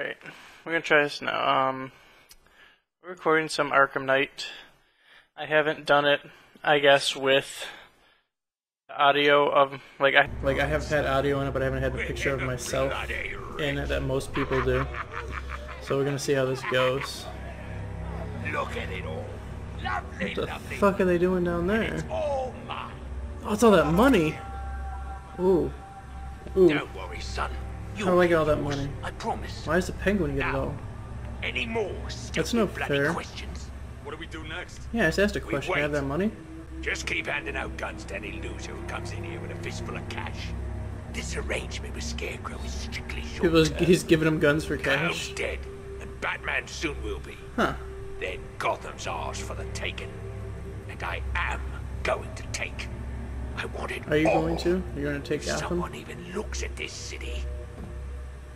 Alright, we're gonna try this now. Um, we're recording some Arkham Knight. I haven't done it, I guess, with audio of like I like I have had audio in it, but I haven't had the picture of myself in it that most people do. So we're gonna see how this goes. Look at it all. Lovely, What the lovely. fuck are they doing down there? all mine. Oh, it's all that money. Ooh, ooh. Don't worry, son. How do I get get all that money? I promise. Why does the penguin get it all? Any more stupid That's no bloody fair. questions? What do we do next? Yeah, I just asked a question. I have that money. Just keep handing out guns to any loser who comes in here with a fistful of cash. This arrangement with Scarecrow is strictly short People, term. he's giving him guns for Clown's cash. dead, and Batman soon will be. Huh. Then Gotham's ours for the taking. And I am going to take. I want it Are you all. going to? You're going to take If Gotham? someone even looks at this city,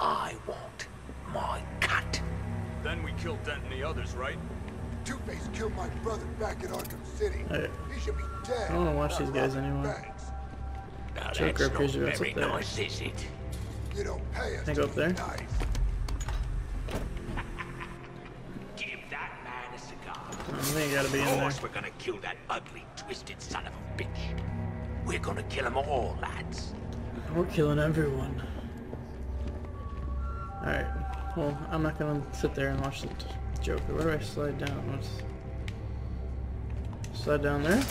I want my cut. Then we kill Dent and the others, right? Two-Face killed my brother back in Arkham City. Alright. He should be dead. I don't wanna watch these guys anymore. banks. Now Joker that's appears to be not what's very up there. nice, is it? You don't pay us Can I go up there? nice. Give that man a cigar. I think gotta be in there. Of course, we're gonna kill that ugly, twisted son of a bitch. We're gonna kill them all, lads. We're killing everyone. Alright. Well, I'm not gonna sit there and watch the Joker. Where do I slide down? What's... Slide down there?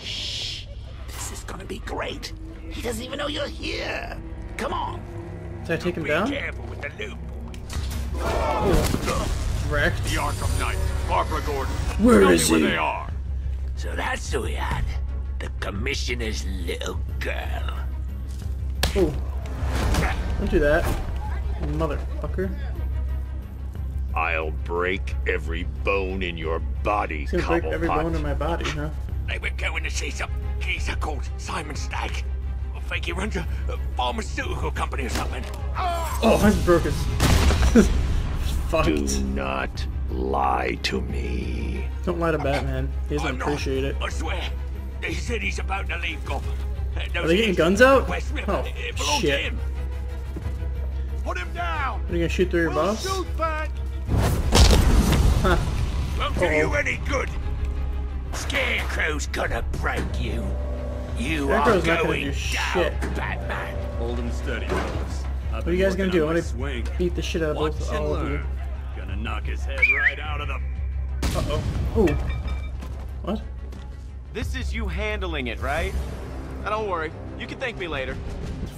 Shh. This is gonna be great. He doesn't even know you're here. Come on. Did I take him Be down? careful with the loop. Wrecked. The Arkham Knight, Barbara Gordon. Where Tell is me he? where they are. So that's who we had. The commissioner's little girl. Oh. Don't do that. Motherfucker. I'll break every bone in your body, He's break every bone in my body, huh? They were going to see some geezer called Simon Stagg. I think he runs a, a pharmaceutical company or something. Oh, I broke his... Fucked. Do not lie to me. Don't lie to Batman. He doesn't I'm not. appreciate it. I swear. They said he's about to leave Gotham. Those Are they getting guns out? West River, Oh, it- it to shit. Him. Put him down. Are you gonna shoot through your We'll boss? shoot back. Huh. Won't do Uh-oh. you any good. Scarecrow's gonna break you. You Scarecrow's are gonna going do down, shit. Batman. Hold him steady, fellas. What are you guys gonna do? I'm gonna beat the shit out of Watch both and all of you. learn. Gonna knock his head right out of the. Uh-oh. Ooh. What? This is you handling it, right? Now don't worry. You can thank me later.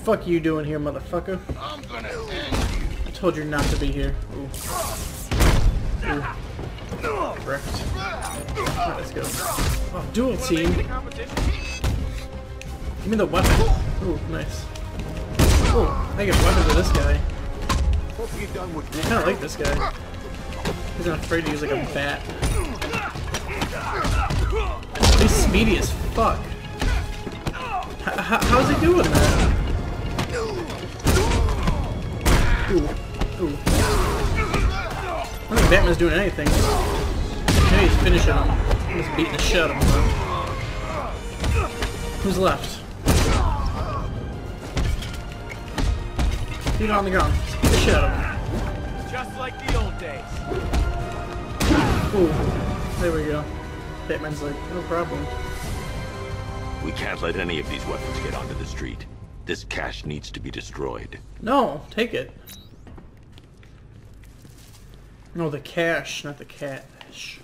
The fuck you doing here, motherfucker? I'm gonna end you. I told you not to be here. Ooh. Ooh. Wrecked. Alright, let's go. Oh, dual team. Give me the weapon. Ooh, nice. Ooh, I get weapons with this guy. I kinda like this guy. He's not afraid to use like a bat. He's speedy as fuck. H- how's he doing that? Ooh. Ooh. I don't think Batman's doing anything. Maybe he's finishing him. He's beating the shit out of him. Who's left? Beat him on the ground. Just beat the shit out of him. Just like the old days. Ooh, there we go. Batman's like, no problem. We can't let any of these weapons get onto the street. This cache needs to be destroyed. No, take it. No, the cash, not the cash.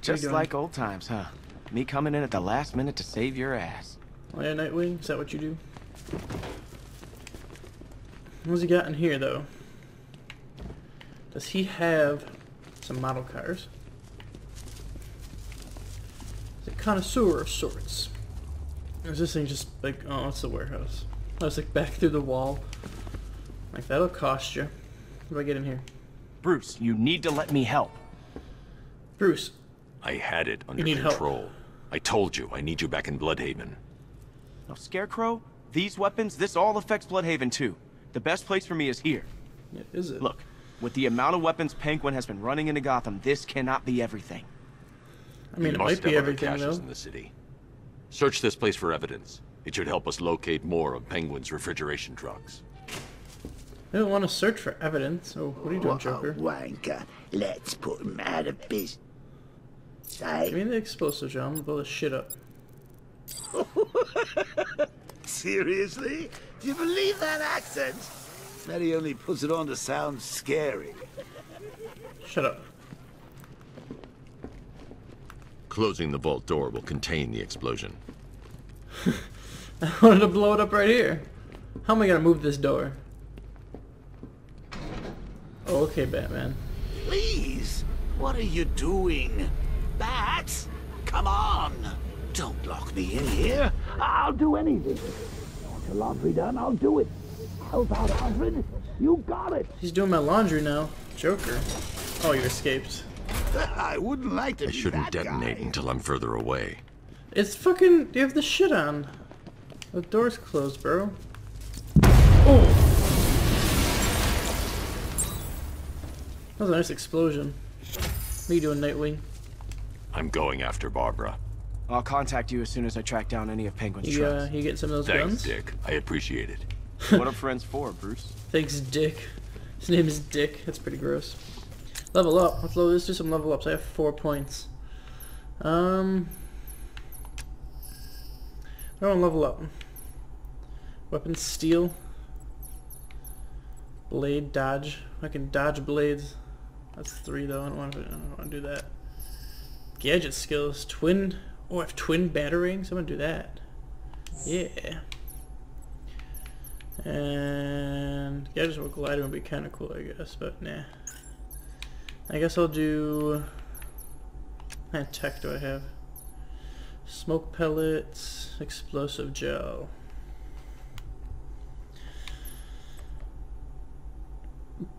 Just like old times, huh? Me coming in at the last minute to save your ass. Oh yeah, Nightwing, is that what you do? What's he got in here, though? Does he have some model cars? He's a connoisseur of sorts. Or is this thing just like, oh, it's the warehouse. Oh, I was like back through the wall. Like, that'll cost you. How do I get in here? Bruce, you need to let me help. Bruce, I had it under need help. control. I told you, I need you back in Blüdhaven. Now, Scarecrow, these weapons, this all affects Blüdhaven too. The best place for me is here. yeah, is it? Look, with the amount of weapons Penguin has been running into Gotham, this cannot be everything. I mean, We it must might be other everything, caches though. in the city. Search this place for evidence. It should help us locate more of Penguin's refrigeration trucks. They don't want to search for evidence. Oh, what are you doing, Joker? wanker. Let's put him out of business. Give me the explosive, John. I'm gonna blow this shit up. Seriously? Do you believe that accent? Bet he only puts it on to sound scary. Shut up. Closing the vault door will contain the explosion. I wanted to blow it up right here. How am I gonna move this door? Oh, okay, Batman. Please, what are you doing? Bats, come on! Don't lock me in here. I'll do anything. Want your laundry done? I'll do it. Help out, Alfred. You got it. He's doing my laundry now. Joker. Oh, you escaped. I wouldn't like to I be shouldn't that detonate guy. until I'm further away. It's fucking. You have the shit on. The door's closed, bro. Oh! Was a nice explosion. What are you doing, Nightwing? I'm going after Barbara. I'll contact you as soon as I track down any of Penguin's You, uh, trucks. you getting some of those Thanks, guns? Dick. I appreciate it. what are friends for, Bruce? Thanks, Dick. His name is Dick. That's pretty gross. Level up. Let's, let's do some level ups. I have four points. Um, I want to level up. Weapon steel. Blade dodge. I can dodge blades. That's three though. I don't want to. I don't want to do that. Gadget skills. Twin. Oh, I have twin batarangs. I'm gonna do that. Yeah. And gadgets with glider would be kind of cool, I guess, but nah. I guess I'll do. What tech do I have? Smoke pellets, explosive gel.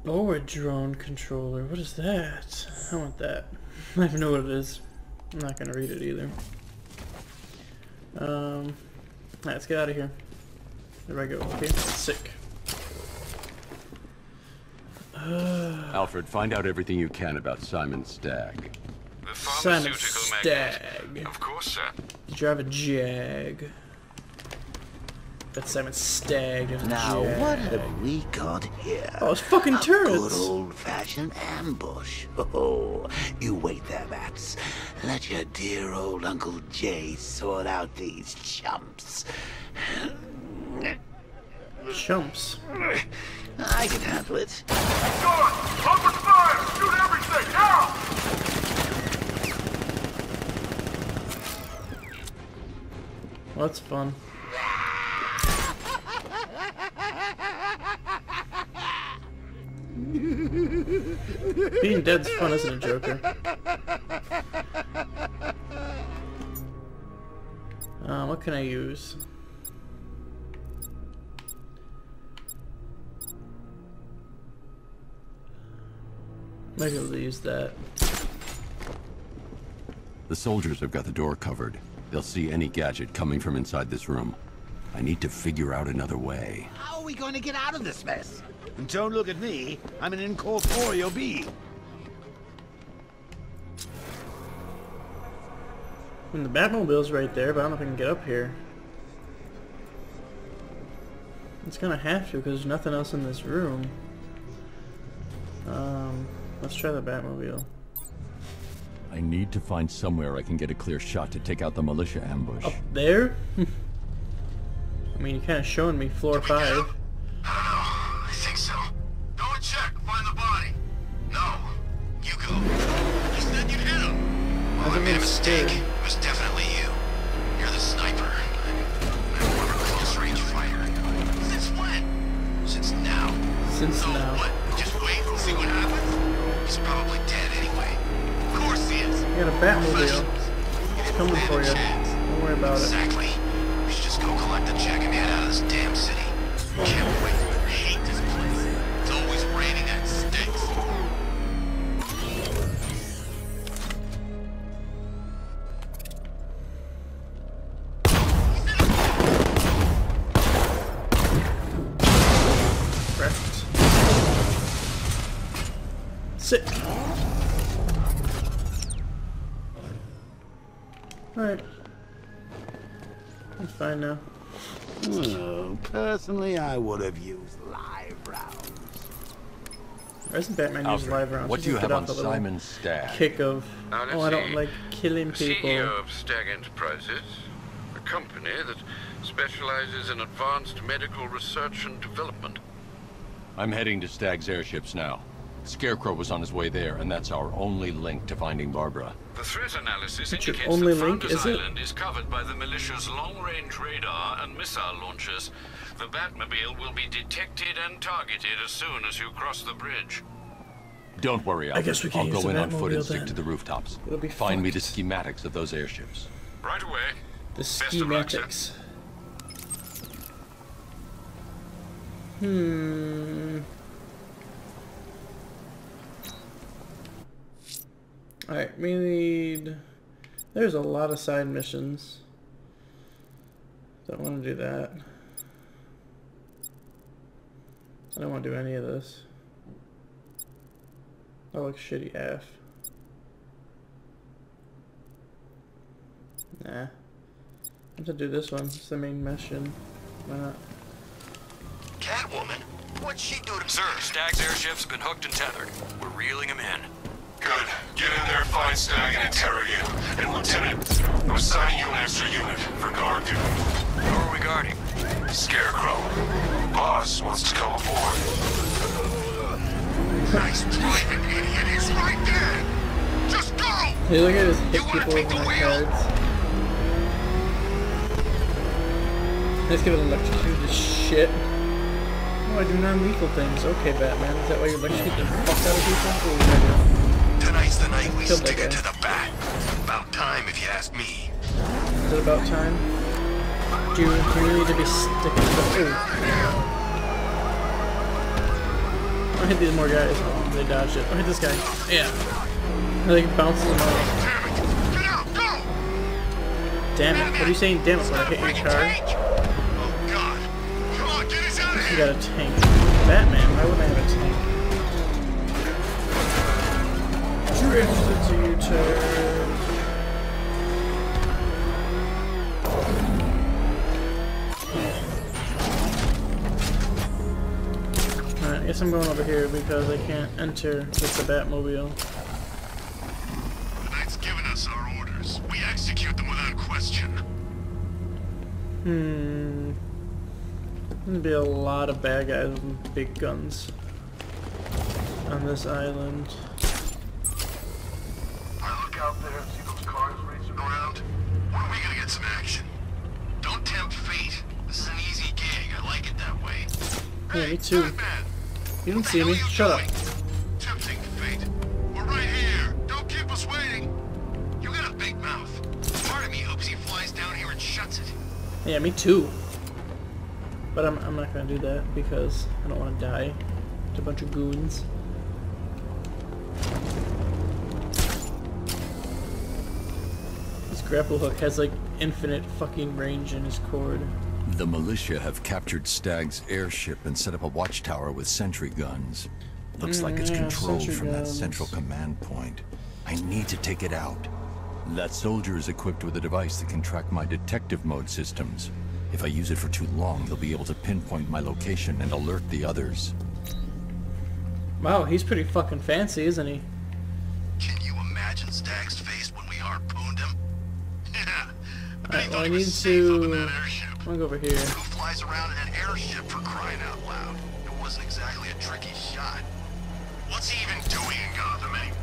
Or a drone controller. What is that? I want that. I don't even know what it is. I'm not gonna read it either. Um, let's get out of here. There I go. Okay, sick. Alfred, find out everything you can about Simon Stagg. The Simon pharmaceutical magnate. Stagg. Of course, sir. Did you have a jag? That's Simon Stagg and Now, jag. what have we got here? Oh, it's fucking A turrets. good old-fashioned ambush. Oh, you wait there, Bats. Let your dear old Uncle Jay sort out these chumps. Chumps. I can handle it. Open fire! Shoot everything! Now! Well, that's fun. Being dead's fun, isn't it, Joker? Um, what can I use? Might be able to use that. The soldiers have got the door covered. They'll see any gadget coming from inside this room. I need to figure out another way. How are we going to get out of this mess? And don't look at me. I'm an incorporeal being. And the Batmobile's right there, but I don't know if I can get up here. It's gonna have to, because there's nothing else in this room. Um, let's try the Batmobile. I need to find somewhere I can get a clear shot to take out the militia ambush. Up there? I mean, you're kind of showing me floor five. I don't know. I think so. Go and check. Find the body. No. You go. You said you'd hit him. Well, I made a mistake. It was definitely you. You're the sniper. I'm more of a close-range fighter. Since when? Since now. Since So now. what? Just wait and see what happens? He's probably dead anyway. Of course he is. You got a Batmobile. It's coming for you. Don't worry about it. Exactly. Alright. I'm fine now. Personally, I would have used live rounds. Or isn't Batman use Alfred, live rounds? what do you get have off on the little Simon Stagg? Kick of, Now, oh, I don't see. like killing people. CEO of Stagg Enterprises, a company that specializes in advanced medical research and development. I'm heading to Stagg's airships now. Scarecrow was on his way there, and that's our only link to finding Barbara. The threat analysis That's your indicates only that link, Founders is it? Island is covered by the militia's long-range radar and missile launchers. The Batmobile will be detected and targeted as soon as you cross the bridge. Don't worry, Alfred. guess we can't I'll go in on foot and stick then. to the rooftops. It'll be Find me the schematics of those airships. Right away. The Best of luck, sir. schematics. Hmm. Alright, we need. There's a lot of side missions. Don't want to do that. I don't want to do any of this. That looks shitty AF. Nah. I have to do this one. It's the main mission. Why not? Catwoman? What'd she do to Sir, Stagg's airship's been hooked and tethered. We're reeling him in. Good. Get in there, find Stagg, and interrogate him. And Lieutenant, I'm assigning you an extra unit for guard duty. Who are we guarding? Scarecrow. Boss wants to come aboard. Nice timing, idiot. He's right there. Just go. Hey, look at this hit You people with my cards. Let's give it electrocute this shit. Oh, I do non-lethal things. Okay, Batman. Is that why you electrocute the fuck out of people? Tonight's the night we stick it to the bat. About time, if you ask me. Is it about time? Do you, do you need to be sticking to the... Oh. I'll hit these more guys. Oh, they dodged it. I'll hit this guy. Yeah. I think bounces them off. Damn it. Get Damn it. What are you saying damn it when I hit your Bring car? Oh, God. Come on, get us out of You got a tank. Batman, why wouldn't I have a tank? U-turn. Alright, I guess I'm going over here because I can't enter with the Batmobile. The Knight's given us our orders. We execute them without question. Hmm. Gonna be a lot of bad guys with big guns on this island. Look out there and see those cars racing around. When are we gonna get some action? Don't tempt fate. This is an easy gig. I like it that way. Hey, me too. You didn't see me. Shut up. Tempting fate. We're right here. Don't keep us waiting. You got a big mouth. Part of me hopes he flies down here and shuts it. Yeah, me too. But I'm, I'm not gonna do that because I don't want to die to a bunch of goons. Grapple hook has like infinite fucking range in his cord. The militia have captured Stagg's airship and set up a watchtower with sentry guns. Looks like it's Mm, yeah, controlled sentry from that central command point. I need to take it out. That soldier is equipped with a device that can track my detective mode systems. If I use it for too long, they'll be able to pinpoint my location and alert the others. Wow, he's pretty fucking fancy, isn't he? Can you imagine Stagg's I bet he Alright, thought well I need was safe up in to... I'm gonna go over here. Who flies around in an airship for crying out loud? It wasn't exactly a tricky shot. What's he even doing in Gotham anyway?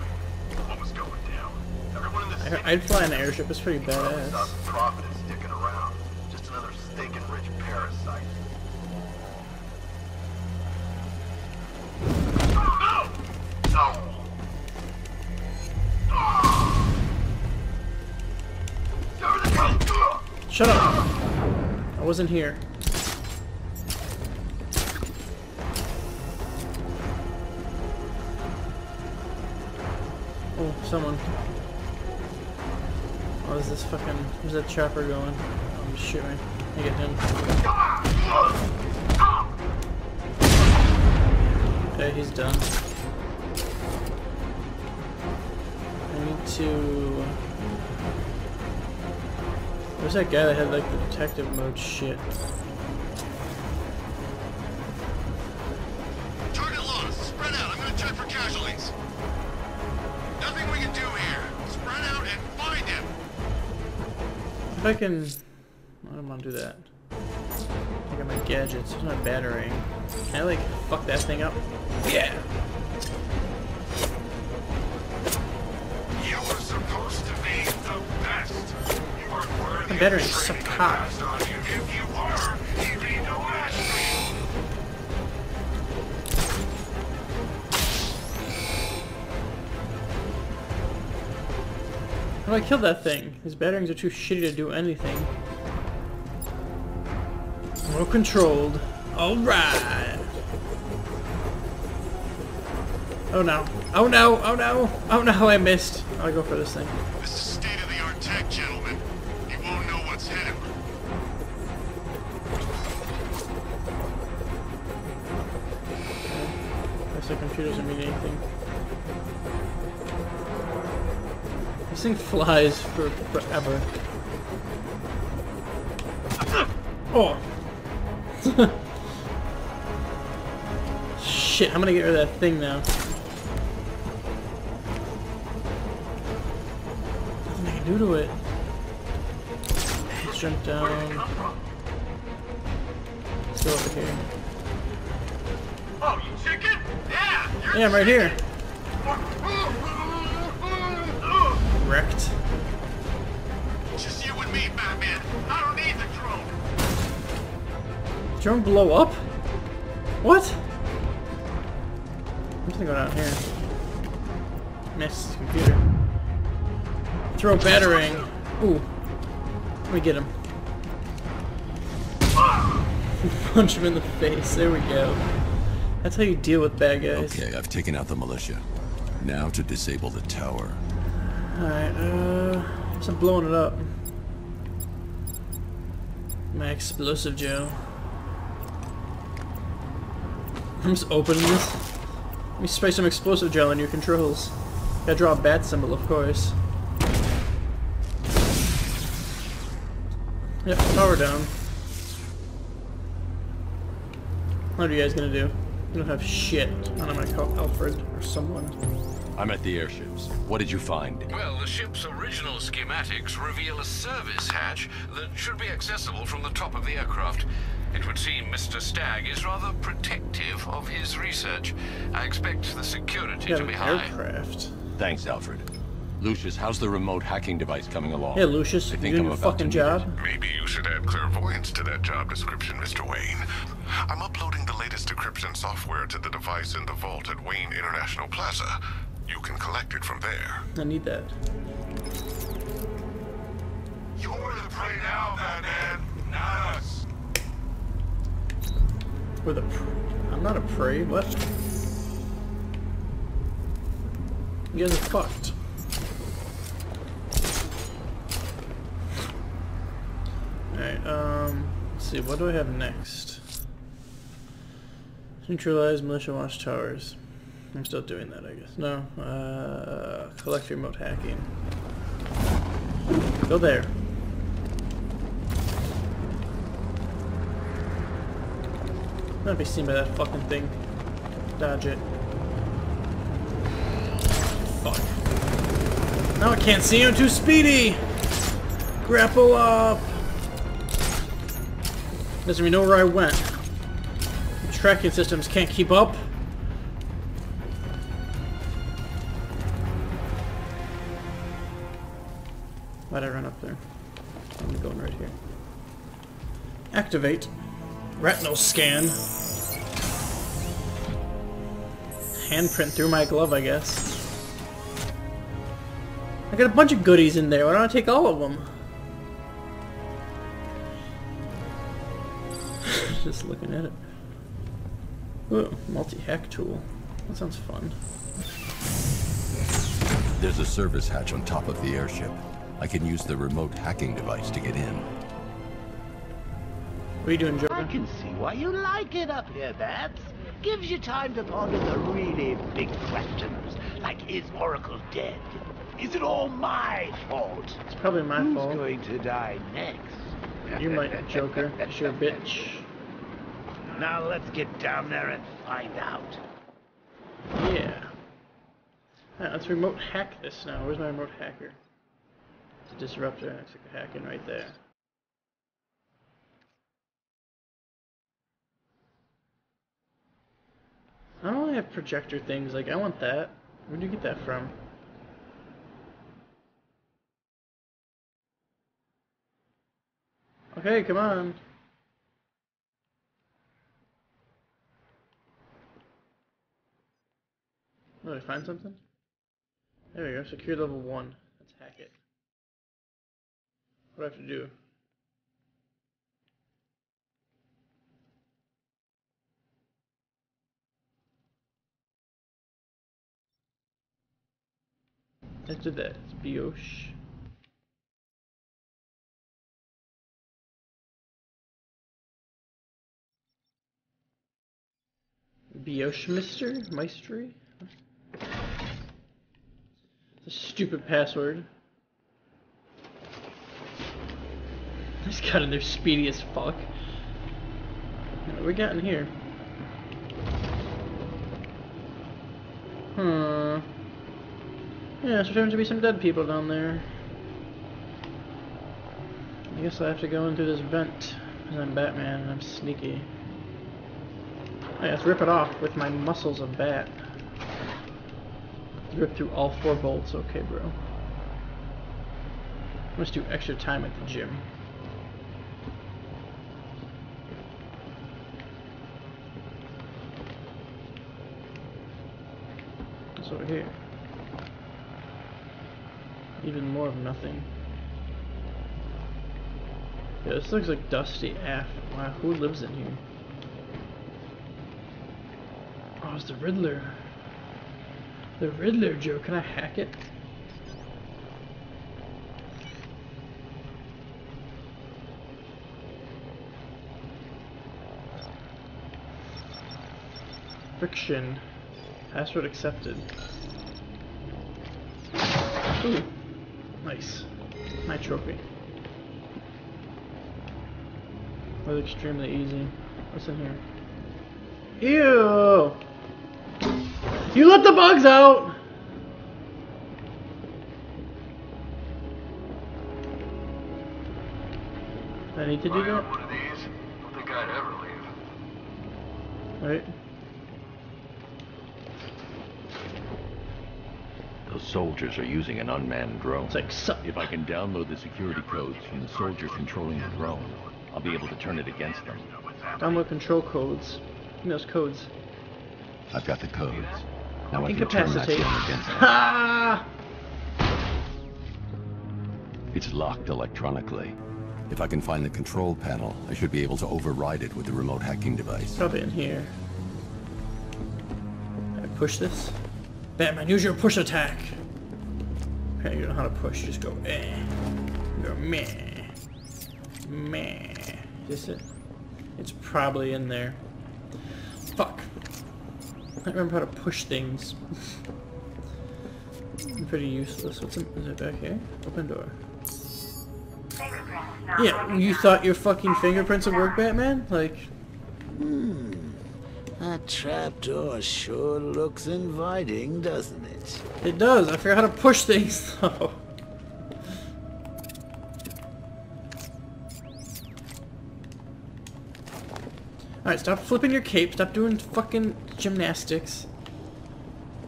What was going down? Everyone in the city I, I'd fly an airship, it's pretty badass. profit is sticking around. Just another stinking rich parasite. No! No! Ah! Shut up! I wasn't here. Oh, someone. Oh, is this fucking... Where's that chopper going? Oh, I'm shooting. I get him. Okay, he's done. I need to... Where's that guy that had like the detective mode shit? Target lost. Spread out. I'm gonna check for casualties. Nothing we can do here. Spread out and find him. If I can, I don't want to do that. I got my gadgets. There's my batarang. Can I like fuck that thing up? Yeah. No match for you. How do I kill that thing? His batarangs are too shitty to do anything. Well controlled. Alright! Oh no. Oh no! Oh no! Oh no, I missed. I'll go for this thing. Computer doesn't mean anything. This thing flies for forever. Oh! Shit, I'm gonna get rid of that thing now. Nothing I can do to it. Let's jump down. Let's over here. Yeah. I'm right here. Wrecked. Just you and me, Batman. I don't need the drone. Drone blow up? What? I'm just gonna go down here. Miss computer. Throw batarang. Ooh. Let me get him. Punch him in the face. There we go. That's how you deal with bad guys. Okay, I've taken out the militia. Now to disable the tower. Alright, uh... guess I'm blowing it up. My explosive Joe. I'm just opening this. Let me spray some explosive gel on your controls. Gotta draw a bat symbol, of course. Yep, power down. What are you guys gonna do? You don't have shit. I don't know, I call Alfred or someone. I'm at the airships. What did you find? Well, the ship's original schematics reveal a service hatch that should be accessible from the top of the aircraft. It would seem Mr. Stagg is rather protective of his research. I expect the security You to be an high. aircraft. Thanks, Alfred. Lucius, how's the remote hacking device coming along? Yeah, Lucius, I you think doing I'm your about fucking need job? it. Maybe you should add clairvoyance to that job description, Mr. Wayne. I'm uploading the latest decryption software to the device in the vault at Wayne International Plaza. You can collect it from there. I need that. You're the prey now, Batman, not us. With a pr I'm not a prey, what? You guys are fucked. Alright, um, let's see, what do I have next? Neutralize militia watchtowers. I'm still doing that, I guess. No, uh, collect remote hacking. Go there. Not be seen by that fucking thing. Dodge it. Fuck. Now I can't see. I'm too speedy. Grapple up. Doesn't even know where I went. The tracking systems can't keep up. Why'd I run up there? I'm going right here. Activate. Retinal scan. Handprint through my glove, I guess. I got a bunch of goodies in there. Why don't I take all of them? Just looking at it. Ooh, multi-hack tool. That sounds fun. There's a service hatch on top of the airship. I can use the remote hacking device to get in. What are you doing, Joker? I can see why you like it up here, Babs. Gives you time to ponder the really big questions, like is Oracle dead? Is it all my fault? It's probably my Who's fault. going to die next? You might, Joker. It's your bitch. Now let's get down there and find out. Yeah. Alright, let's remote hack this now. Where's my remote hacker? It's a disruptor. It's like a hacking right there. I don't really have projector things. Like I want that. Where'd you get that from? Okay, come on. Oh, did I find something? There we go, secure level 1. Let's hack it. What do I have to do? Let's do that. It's Bioche. Mister? It's a stupid password. This got in there speedy as fuck. What we got in here? Hmm. Yeah, so there to be some dead people down there. I guess I have to go in through this vent. Because I'm Batman and I'm sneaky. Oh, yeah, let's rip it off with my muscles of bat. Rip through all four bolts, okay bro. Must do extra time at the gym. What's over here? Even more of nothing. Yeah, this looks like Dusty F. Wow, who lives in here? Oh, it's the Riddler. The Riddler, Joe. Can I hack it? Friction. Password accepted. Ooh. Nice. My trophy. Was extremely easy. What's in here? Ew! You let the bugs out! I need to do that? One of these? Don't think I'd ever leave. Right. Those soldiers are using an unmanned drone. It's like suck. If I can download the security codes from the soldier controlling the drone, I'll be able to turn it against them. Download control codes. Give me those codes. I've got the codes. Now I can turn that Incapacitate. against them. Ha! It's locked electronically. If I can find the control panel, I should be able to override it with the remote hacking device. Probably in here. Can I push this? Batman, use your push attack. Okay, you know how to push. Just go eh. Go meh. Meh. Is it? It's probably in there. Fuck. I don't remember how to push things. I'm pretty useless. What's in, is it back here? Open door. Yeah, you thought your fucking fingerprints would work, Batman? Like, Hmm. That trapdoor sure looks inviting, doesn't it? It does. I forgot how to push things though. Alright, stop flipping your cape. Stop doing fucking gymnastics.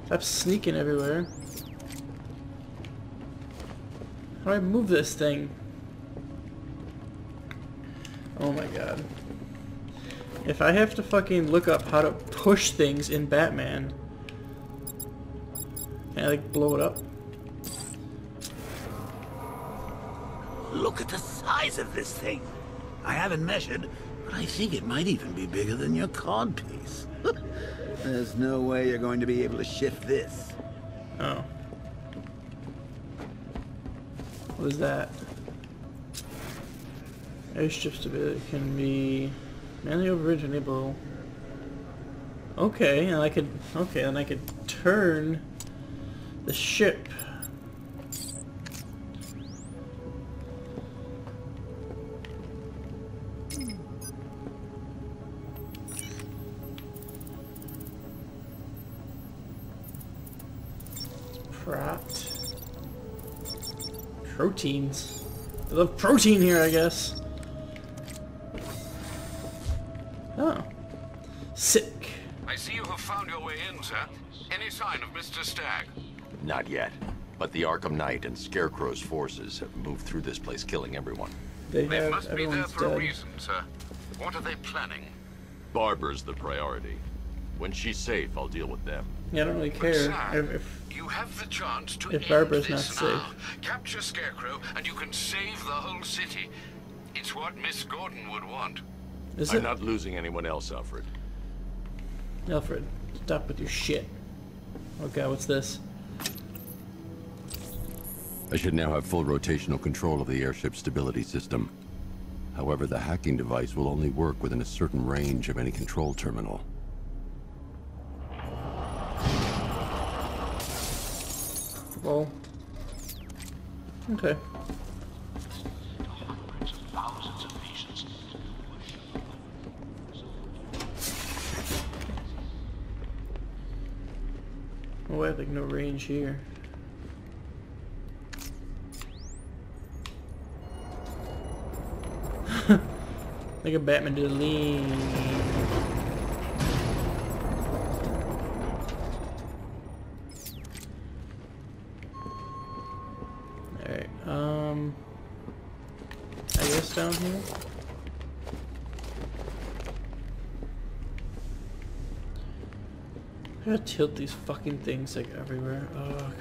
Stop sneaking everywhere. How do I move this thing? Oh my god. If I have to fucking look up how to push things in Batman, can I like blow it up? Look at the size of this thing. I haven't measured, but I think it might even be bigger than your card codpiece. There's no way you're going to be able to shift this. Oh. What is that? Airship stability can be manually overridden enable. Okay, and I could okay, and I could turn the ship. Proteins. I love protein here, I guess. Oh. Sick. I see you have found your way in, sir. Any sign of Mr. Stagg? Not yet. But the Arkham Knight and Scarecrow's forces have moved through this place, killing everyone. They, They have must be there everyone's for a reason, sir. What are they planning? Barbara's the priority. When she's safe, I'll deal with them. Yeah, I don't really But, care sir, if, if you have the chance to if Barbara's this not now. Capture Scarecrow, and you can save the whole city. It's what Miss Gordon would want. Is I'm it? not losing anyone else, Alfred. Alfred, stop with your shit. Oh god, what's this? I should now have full rotational control of the airship stability system. However, the hacking device will only work within a certain range of any control terminal. Well. Okay. Oh, I have like no range here. like a Batman a lean. Alright, um... I guess down here? I gotta tilt these fucking things like everywhere. Ugh.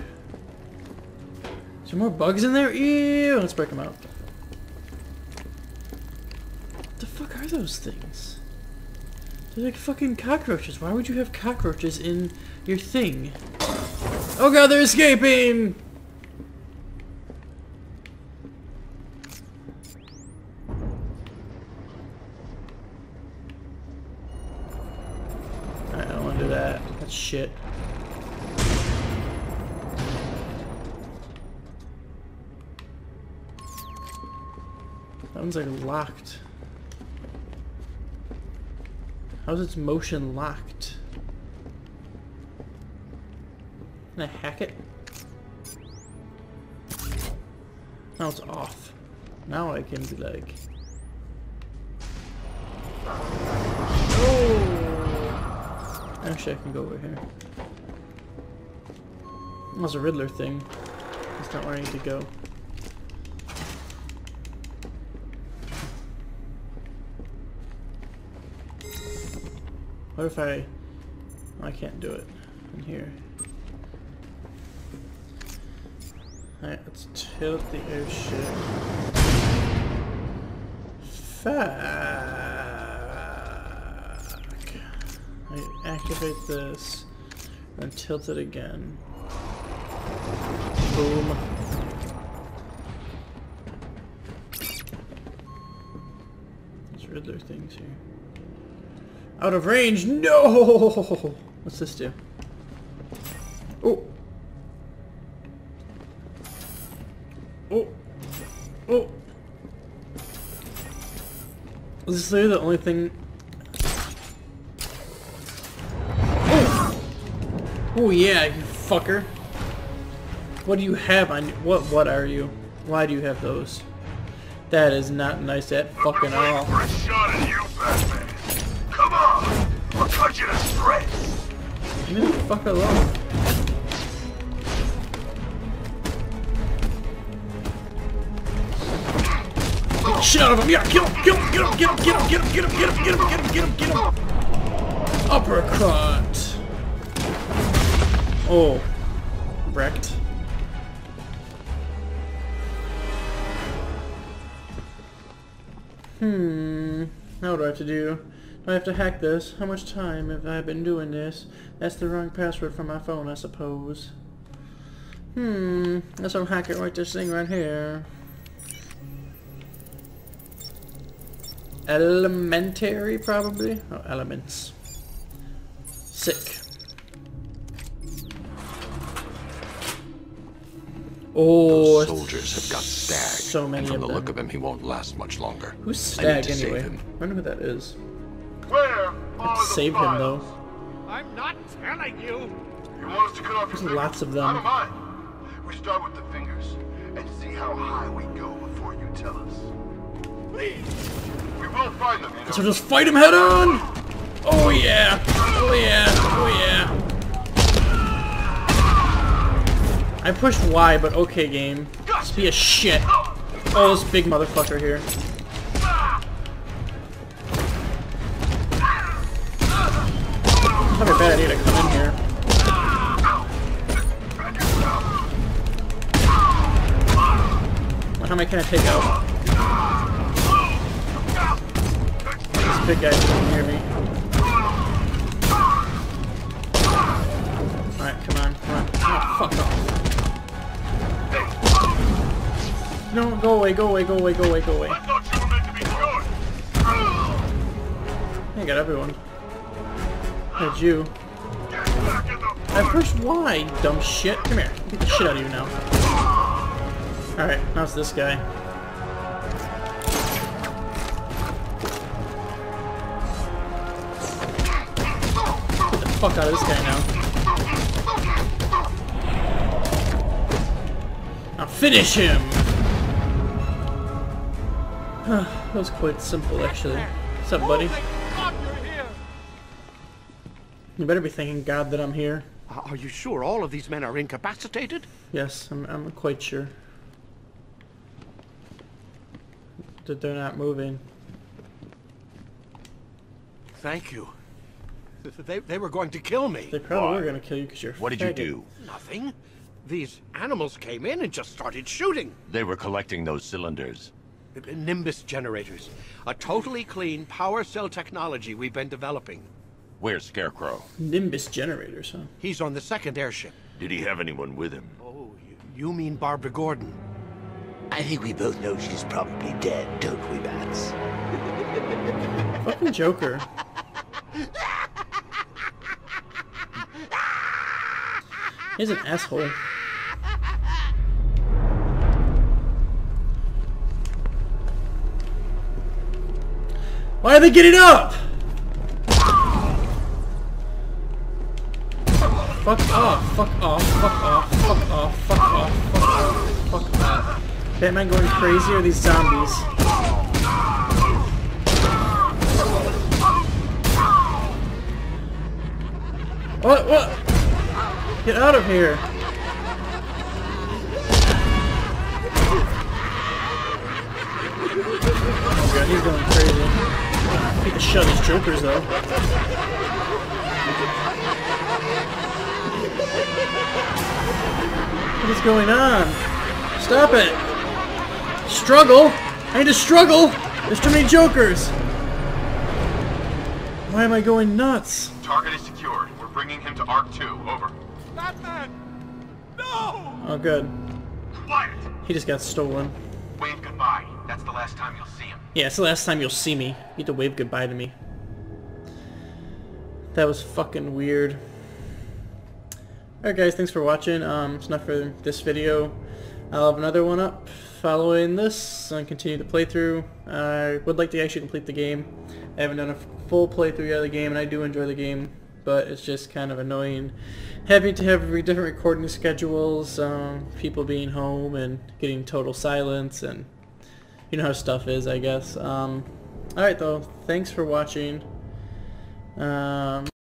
Is there more bugs in there? Ew! Let's break them out. What the fuck are those things? They're like fucking cockroaches. Why would you have cockroaches in your thing? Oh god, they're escaping! Locked. How's its motion locked? Can I hack it? Now it's off. Now I can be like... Oh! Actually, I can go over here. That's a Riddler thing. That's not where I need to go. What if I... I can't do it in here. Alright, let's tilt the airship. Fuck. I activate this and tilt it again. Boom. There's Riddler things here. Out of range! No! What's this do? Oh! Oh! Oh! Is this literally the only thing... Oh! Oh yeah, you fucker! What do you have on What, what are you? Why do you have those? That is not nice at fucking all. A shot at you, Batman. Come on! I'll cut you to shreds! Leave the fuck alone. Shit out of him! Yeah, kill him! Kill him! Get him! Get him! Get him! Get him! Get him! Get him! Get him! Get him! Get him! Get him! Uppercut! Oh. Wrecked. Hmm. Now what do I have to do? I have to hack this? How much time have I been doing this? That's the wrong password for my phone, I suppose. Hmm. Guess I'll hack it right this thing right here. Elementary, probably? Oh, elements. Sick. Oh, Those soldiers have got Stagg. so many and from of the them. look of him, he won't last much longer. Who's Stagg anyway? I wonder who that is. Save him though. I'm not telling you. You want us to cut off There's your fingers? lots of I don't them. We start with the fingers, and see how high we go before you tell us. Please! We will find them, you know. So just fight him head on! Oh yeah! Oh yeah! Oh yeah! I pushed Y, but okay game. Just be a shit. Oh, this big motherfucker here. Can I take out? This big guy's coming near me. Alright, come on, come on. Oh, fuck off. No, go away, go away, go away, go away, go away. I got everyone. That's you. I pushed Y, dumb shit. Come here. Get the shit out of you now. Alright, how's this guy? Get the fuck out of this guy now. Now finish him! that was quite simple, actually. What's up, buddy? You better be thanking God that I'm here. Are you sure all of these men are incapacitated? Yes, I'm, I'm quite sure. That they're not moving. Thank you. They, they were going to kill me. They probably were going to kill you because you're What did you do? Nothing. These animals came in and just started shooting. They were collecting those cylinders. Nimbus generators. A totally clean power cell technology we've been developing. Where's Scarecrow? Nimbus generators, huh? He's on the second airship. Did he have anyone with him? Oh, you, you mean Barbara Gordon? I think we both know she's probably dead, don't we, Bats? Fucking Joker. He's an asshole. Why are they getting up? Fuck off, fuck off, fuck off, Batman going crazy or these zombies? What? What? Get out of here! Oh god, he's going crazy. Need to shut these jokers though. What is going on? Stop it! Struggle! I need to struggle! There's too many jokers! Why am I going nuts? Target is secured. We're bringing him to Arc 2. Over. Batman! No! Oh good. Quiet! He just got stolen. Wave goodbye. That's the last time you'll see him. Yeah, it's the last time you'll see me. You need to wave goodbye to me. That was fucking weird. Alright guys, thanks for watching. Um, it's enough for this video. I'll have another one up following this and continue the playthrough. I would like to actually complete the game. I haven't done a full playthrough yet of the game and I do enjoy the game, but it's just kind of annoying having to have different recording schedules, um, people being home and getting total silence and you know how stuff is, I guess. Um, Alright though, thanks for watching. Um,